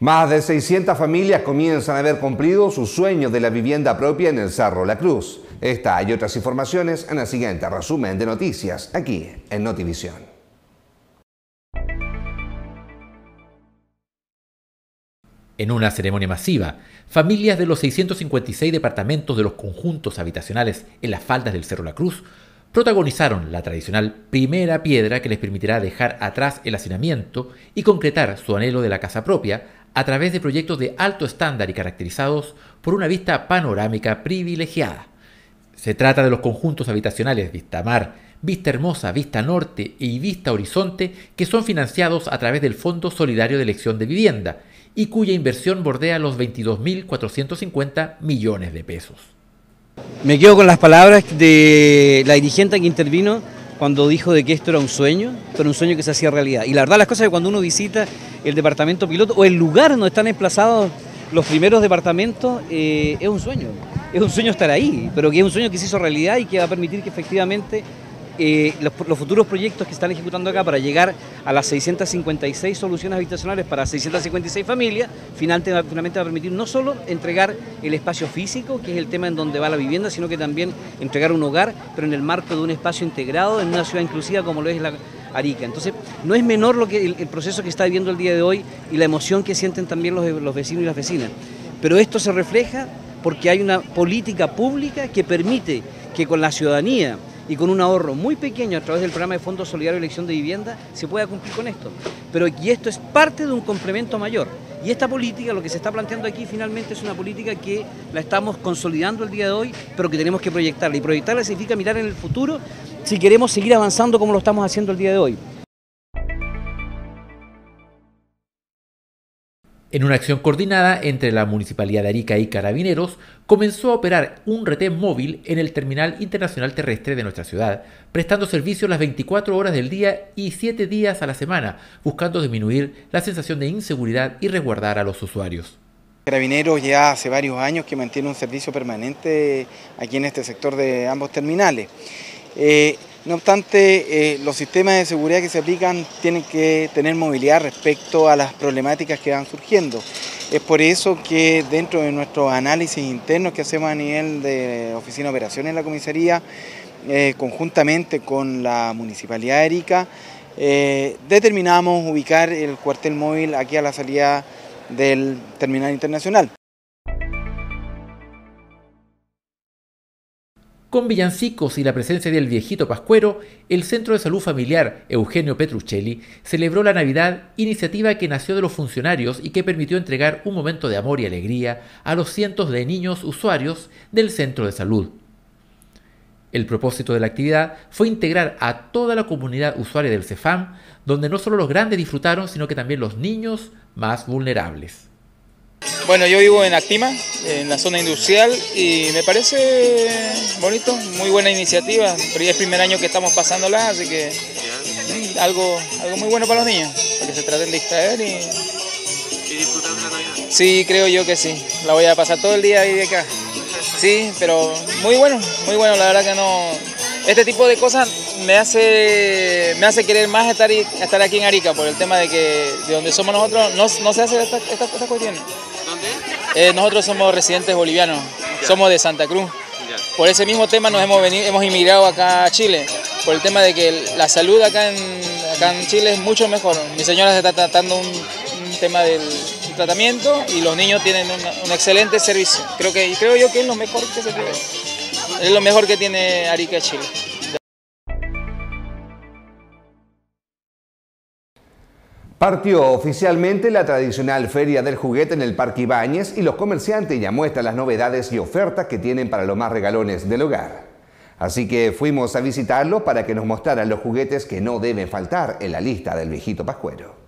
Más de 600 familias comienzan a haber cumplido su sueño de la vivienda propia en el Cerro La Cruz. Esta y otras informaciones en el siguiente resumen de noticias aquí en Notivisión. En una ceremonia masiva, familias de los 656 departamentos de los conjuntos habitacionales en las faldas del Cerro La Cruz protagonizaron la tradicional primera piedra que les permitirá dejar atrás el hacinamiento y concretar su anhelo de la casa propia a través de proyectos de alto estándar y caracterizados por una vista panorámica privilegiada. Se trata de los conjuntos habitacionales Vista Mar, Vista Hermosa, Vista Norte y Vista Horizonte que son financiados a través del Fondo Solidario de Elección de Vivienda y cuya inversión bordea los 22.450 millones de pesos. Me quedo con las palabras de la dirigente que intervino cuando dijo de que esto era un sueño, pero un sueño que se hacía realidad. Y la verdad las cosas es que cuando uno visita el departamento piloto o el lugar donde están emplazados los primeros departamentos, eh, es un sueño. Es un sueño estar ahí, pero que es un sueño que se hizo realidad y que va a permitir que efectivamente eh, los, futuros proyectos que están ejecutando acá para llegar a las 656 soluciones habitacionales para 656 familias, finalmente, finalmente va a permitir no solo entregar el espacio físico, que es el tema en donde va la vivienda, sino que también entregar un hogar, pero en el marco de un espacio integrado en una ciudad inclusiva como lo es la Arica. Entonces, no es menor lo que el, proceso que está viviendo el día de hoy y la emoción que sienten también los, vecinos y las vecinas. Pero esto se refleja porque hay una política pública que permite que con la ciudadanía y con un ahorro muy pequeño a través del programa de Fondo Solidario de Elección de Vivienda se pueda cumplir con esto. Pero y esto es parte de un complemento mayor. Y esta política, lo que se está planteando aquí finalmente es una política que la estamos consolidando el día de hoy, pero que tenemos que proyectarla. Y proyectarla significa mirar en el futuro si queremos seguir avanzando como lo estamos haciendo el día de hoy. En una acción coordinada entre la Municipalidad de Arica y Carabineros, comenzó a operar un retén móvil en el Terminal Internacional Terrestre de nuestra ciudad, prestando servicio las 24 horas del día y 7 días a la semana, buscando disminuir la sensación de inseguridad y resguardar a los usuarios. Carabineros ya hace varios años que mantiene un servicio permanente aquí en este sector de ambos terminales. Eh, no obstante, eh, los sistemas de seguridad que se aplican tienen que tener movilidad respecto a las problemáticas que van surgiendo. Es por eso que dentro de nuestros análisis internos que hacemos a nivel de oficina de operaciones en la comisaría, eh, conjuntamente con la Municipalidad de Erika, determinamos ubicar el cuartel móvil aquí a la salida del terminal internacional. Con villancicos y la presencia del viejito Pascuero, el Centro de Salud Familiar Eugenio Petruccelli celebró la Navidad, iniciativa que nació de los funcionarios y que permitió entregar un momento de amor y alegría a los cientos de niños usuarios del centro de salud. El propósito de la actividad fue integrar a toda la comunidad usuaria del CEFAM, donde no solo los grandes disfrutaron, sino que también los niños más vulnerables. Bueno, yo vivo en Actima, en la zona industrial, y me parece bonito, muy buena iniciativa, pero ya es el primer año que estamos pasándola, así que algo, algo muy bueno para los niños, para que se traten de distraer y... ¿Y disfrutar de la Navidad? Sí, creo yo que sí, la voy a pasar todo el día ahí de acá. Sí, pero muy bueno, muy bueno, la verdad que no... Este tipo de cosas me hace, me hace querer más estar, estar aquí en Arica por el tema de que de donde somos nosotros no, no se hace esta, esta, esta cuestión. Eh, nosotros somos residentes bolivianos, somos de Santa Cruz. Por ese mismo tema nos hemos, venido, hemos inmigrado acá a Chile, por el tema de que la salud acá en, acá en Chile es mucho mejor. Mi señora se está tratando un, tema del tratamiento y los niños tienen un excelente servicio. Creo, que, creo yo que es lo mejor que se puede. Es lo mejor que tiene Arica Chile. Partió oficialmente la tradicional Feria del Juguete en el Parque Ibáñez y los comerciantes ya muestran las novedades y ofertas que tienen para los más regalones del hogar. Así que fuimos a visitarlo para que nos mostraran los juguetes que no deben faltar en la lista del viejito Pascuero.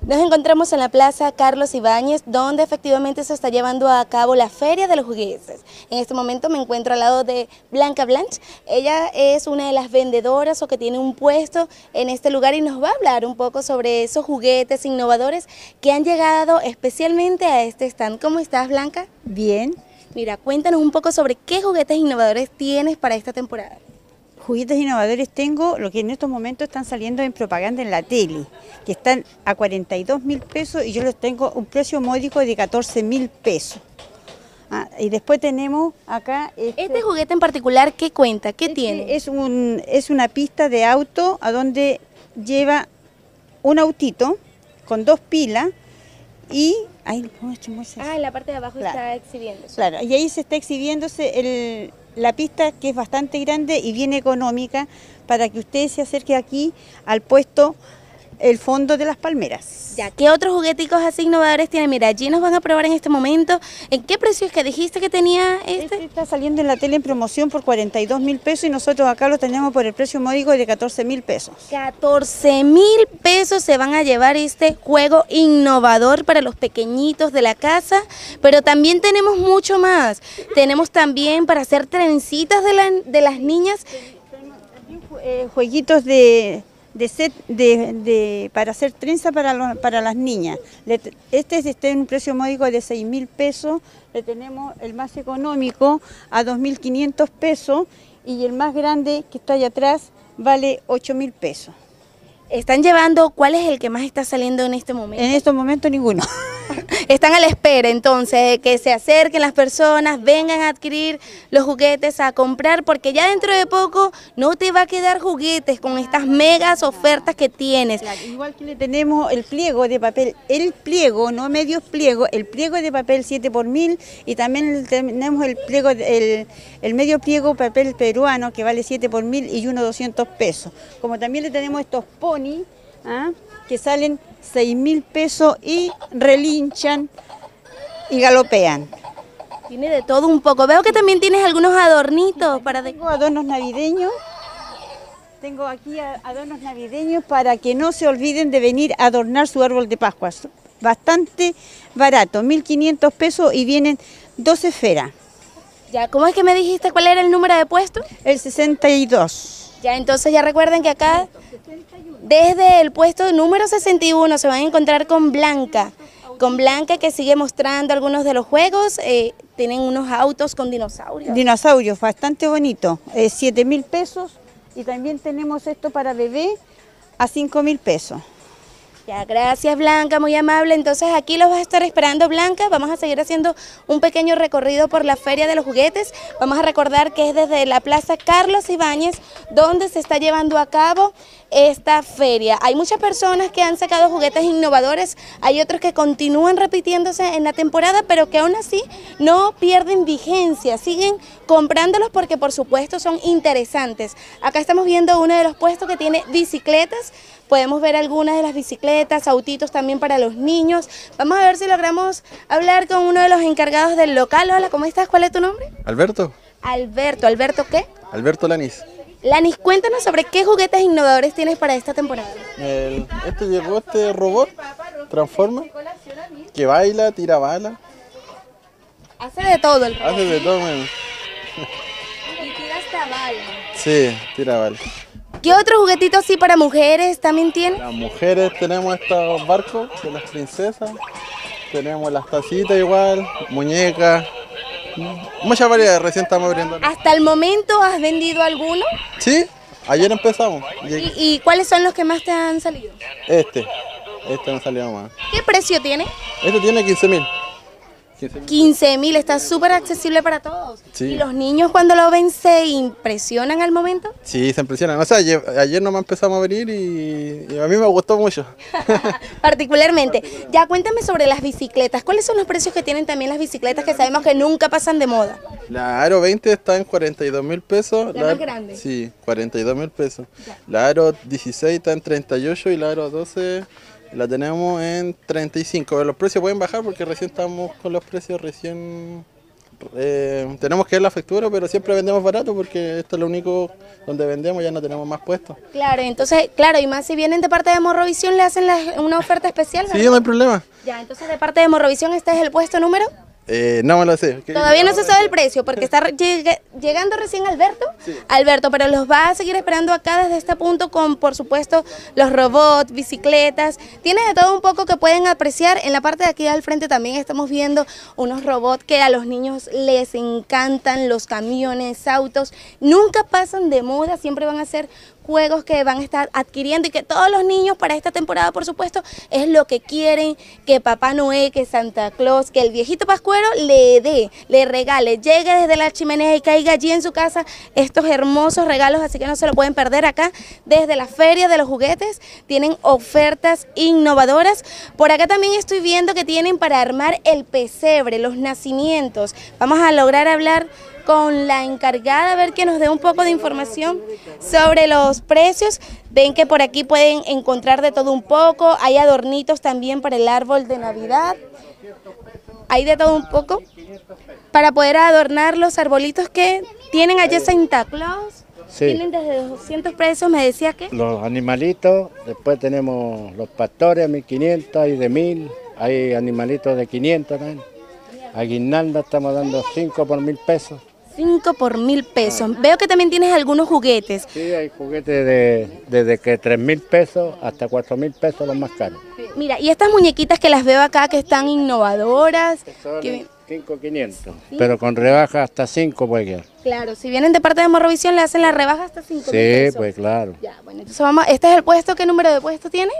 Nos encontramos en la Plaza Carlos Ibáñez, donde efectivamente se está llevando a cabo la Feria de los Juguetes. En este momento me encuentro al lado de Blanca Blanche. Ella es una de las vendedoras o que tiene un puesto en este lugar y nos va a hablar un poco sobre esos juguetes innovadores que han llegado especialmente a este stand. ¿Cómo estás, Blanca? Bien. Mira, cuéntanos un poco sobre qué juguetes innovadores tienes para esta temporada juguetes innovadores tengo lo que en estos momentos están saliendo en propaganda en la tele, que están a 42 mil pesos y yo los tengo un precio módico de 14 mil pesos. Ah, y después tenemos acá... Este, juguete en particular, ¿qué cuenta? ¿Qué este tiene? Es, un, es una pista de auto a donde lleva un autito con dos pilas y... Ahí, ah, en la parte de abajo está exhibiéndose. Claro, y ahí se está exhibiéndose el, la pista que es bastante grande y bien económica para que usted se acerque aquí al puesto el fondo de las palmeras. Ya, ¿qué otros jugueticos así innovadores tiene? Mira, allí nos van a probar en este momento. ¿En qué precios que dijiste que tenía este? Este está saliendo en la tele en promoción por 42 mil pesos y nosotros acá lo tenemos por el precio módico de 14 mil pesos. 14 mil pesos se van a llevar este juego innovador para los pequeñitos de la casa, pero también tenemos mucho más. Tenemos también para hacer trencitas de, de las niñas. Eh, jueguitos de de set de, para hacer trenza para, para las niñas. Este está en un precio módico de 6 mil pesos, le tenemos el más económico a 2.500 pesos y el más grande que está allá atrás vale 8 mil pesos. ¿Están llevando cuál es el que más está saliendo en este momento? En estos momentos ninguno. Están a la espera entonces de que se acerquen las personas, vengan a adquirir los juguetes, a comprar, porque ya dentro de poco no te va a quedar juguetes con estas megas ofertas que tienes. igual que le tenemos el pliego de papel, el pliego, no medios pliego, el pliego de papel 7 por 1000 y también tenemos el pliego, el, el medio pliego papel peruano que vale 7 por 1000 y uno 200 pesos. Como también le tenemos estos pony, ¿ah? que salen 6 mil pesos y relinchan y galopean. Tiene de todo un poco. Veo que también tienes algunos adornitos para... Tengo adornos navideños. Tengo aquí adornos navideños para que no se olviden de venir a adornar su árbol de Pascua. Bastante barato, 1.500 pesos y vienen dos esferas. Ya, ¿cómo es que me dijiste cuál era el número de puesto? El 62. Ya, entonces ya recuerden que acá desde el puesto número 61 se van a encontrar con Blanca, con Blanca que sigue mostrando algunos de los juegos. Eh, tienen unos autos con dinosaurios. Dinosaurios, bastante bonito. 7 mil pesos y también tenemos esto para bebé a 5 mil pesos. Ya, gracias Blanca, muy amable. Entonces aquí los vas a estar esperando Blanca. Vamos a seguir haciendo un pequeño recorrido por la Feria de los Juguetes. Vamos a recordar que es desde la Plaza Carlos Ibáñez donde se está llevando a cabo esta feria. Hay muchas personas que han sacado juguetes innovadores, hay otros que continúan repitiéndose en la temporada, pero que aún así no pierden vigencia, siguen comprándolos porque por supuesto son interesantes. Acá estamos viendo uno de los puestos que tiene bicicletas, podemos ver algunas de las bicicletas, autitos también para los niños. Vamos a ver si logramos hablar con uno de los encargados del local. Hola, ¿cómo estás? ¿Cuál es tu nombre? Alberto. Alberto, ¿Alberto qué? Alberto Lanis. Lanis, cuéntanos sobre qué juguetes innovadores tienes para esta temporada. este llegó este robot, transforma, que baila, tira bala. Hace de todo el robot. Hace de todo, Y tira hasta bala. Sí, tira bala. ¿Qué otro juguetito así para mujeres también tiene? Las mujeres tenemos estos barcos de las princesas, tenemos las tacitas igual, muñecas, muchas variedades, recién estamos abriendo. ¿Hasta el momento has vendido alguno? Sí, ayer empezamos. ¿Y, ¿Y, cuáles son los que más te han salido? Este, este me salió más. ¿Qué precio tiene? Este tiene 15 mil. 15 mil, está súper accesible para todos. ¿Y los niños cuando lo ven se impresionan al momento? Sí, se impresionan. O sea, ayer, nomás empezamos a venir y, a mí me gustó mucho. Particularmente. Ya cuéntame sobre las bicicletas. ¿Cuáles son los precios que tienen también las bicicletas que sabemos que nunca pasan de moda? La Aro 20 está en 42 mil pesos. ¿La, más grande? Sí, 42 mil pesos. La Aro 16 está en 38 y la Aro 12 la tenemos en 35. Los precios pueden bajar porque recién estamos con los precios recién... Eh, tenemos que ver la factura, pero siempre vendemos barato porque esto es lo único donde vendemos, ya no tenemos más puestos. Claro, entonces, claro, y más si vienen de parte de Morrovisión, le hacen una oferta especial. Sí, no hay problema. Ya, entonces de parte de Morrovisión, ¿este es el puesto número? Eh, no me lo sé. Todavía no se sabe el precio porque está llegando recién Alberto. Alberto, pero los va a seguir esperando acá desde este punto con, por supuesto, los robots, bicicletas. Tienes de todo un poco que pueden apreciar. En la parte de aquí al frente también estamos viendo unos robots que a los niños les encantan, los camiones, autos. Nunca pasan de moda, siempre van a ser juegos que van a estar adquiriendo y que todos los niños para esta temporada, por supuesto, es lo que quieren que Papá Noé, que Santa Claus, que el viejito Pascuero le dé, le regale, llegue desde la chimenea y caiga allí en su casa estos hermosos regalos, así que no se lo pueden perder acá desde la Feria de los Juguetes. Tienen ofertas innovadoras. Por acá también estoy viendo que tienen para armar el pesebre, los nacimientos. Vamos a lograr hablar con la encargada a ver que nos dé un poco de información sobre los precios. Ven que por aquí pueden encontrar de todo un poco, hay adornitos también para el árbol de Navidad, hay de todo un poco para poder adornar los arbolitos que tienen allá Santa Claus. Tienen desde 200 pesos, me decía que. Los animalitos, después tenemos los pastores a 1500, hay de 1000, hay animalitos de 500 también. A estamos dando 5 por 1000 pesos. 5 por mil pesos. Veo que también tienes algunos juguetes. Sí, hay juguetes de, desde que 3 mil pesos hasta 4 mil pesos los más caros. Mira, y estas muñequitas que las veo acá que están innovadoras. Son que... 5,500, pero con rebaja hasta 5 puede quedar. Claro, si vienen de parte de Morrovisión le hacen la rebaja hasta 5 Sí, pues claro. Ya, bueno, entonces vamos, ¿este es el puesto? ¿Qué número de puesto tiene?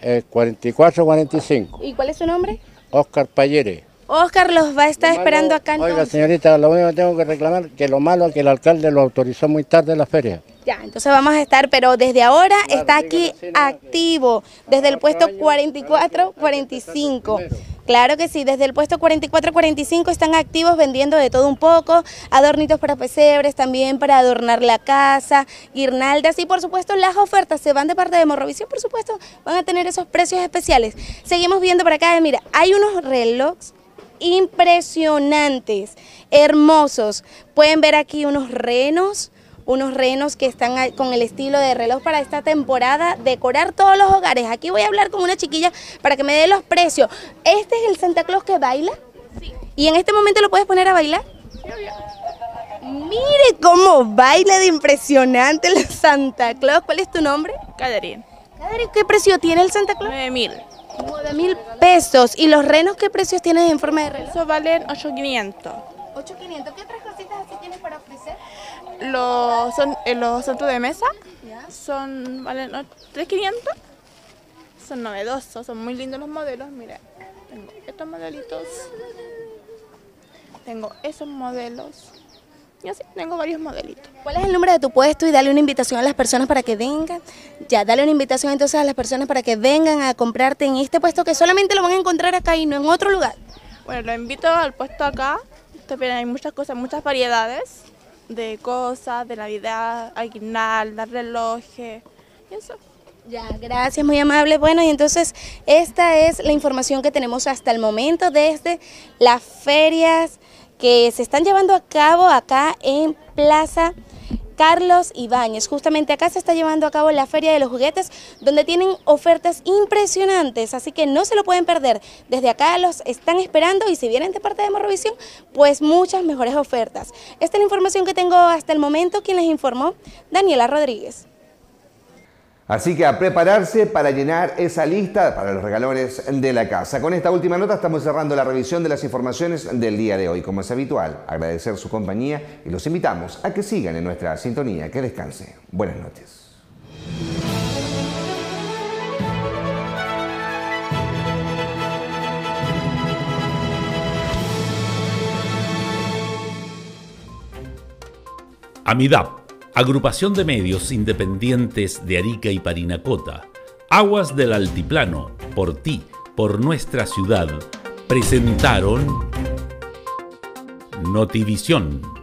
El 4445. ¿Y cuál es su nombre? Oscar Payere. Oscar los va a estar esperando acá. Oiga, señorita, lo único que tengo que reclamar que lo malo es que el alcalde lo autorizó muy tarde la feria. Ya, entonces vamos a estar, pero desde ahora está aquí activo, desde el puesto 44-45. Claro que sí, desde el puesto 44-45 están activos vendiendo de todo un poco, adornitos para pesebres, también para adornar la casa, guirnaldas y por supuesto las ofertas se van de parte de Morrovisión, por supuesto, van a tener esos precios especiales. Seguimos viendo por acá, mira, hay unos relojes impresionantes, hermosos. Pueden ver aquí unos renos, unos renos que están con el estilo de reloj para esta temporada, decorar todos los hogares. Aquí voy a hablar con una chiquilla para que me dé los precios. ¿Este es el Santa Claus que baila? Sí. ¿Y en este momento lo puedes poner a bailar? Mire cómo baila de impresionante el Santa Claus. ¿Cuál es tu nombre? Catherine, ¿qué precio tiene el Santa Claus? 9 mil. 9 mil pesos. ¿Y los renos qué precios tienes en forma de reloj? Eso valen 8,500. 8,500. ¿Qué otras cositas así tienes para ofrecer? Los, son, eh, los centros de mesa son valen 3,500. Son novedosos, son muy lindos los modelos. Mira, tengo estos modelitos. Tengo esos modelos. Y así tengo varios modelitos. ¿Cuál es el número de tu puesto y dale una invitación a las personas para que vengan? Ya, dale una invitación entonces a las personas para que vengan a comprarte en este puesto que solamente lo van a encontrar acá y no en otro lugar. Bueno, lo invito al puesto acá. También hay muchas cosas, muchas variedades de cosas, de Navidad, aguinaldas, relojes y eso. Ya, gracias, muy amable. Bueno, y entonces esta es la información que tenemos hasta el momento desde las ferias que se están llevando a cabo acá en Plaza Carlos Ibáñez. Justamente acá se está llevando a cabo la Feria de los Juguetes, donde tienen ofertas impresionantes, así que no se lo pueden perder. Desde acá los están esperando y si vienen de parte de Morrovisión, pues muchas mejores ofertas. Esta es la información que tengo hasta el momento. Quien les informó, Daniela Rodríguez. Así que a prepararse para llenar esa lista para los regalones de la casa. Con esta última nota estamos cerrando la revisión de las informaciones del día de hoy. Como es habitual, agradecer su compañía y los invitamos a que sigan en nuestra sintonía. Que descanse. Buenas noches. Amidap Agrupación de Medios Independientes de Arica y Parinacota, Aguas del Altiplano, por ti, por nuestra ciudad, presentaron Notivisión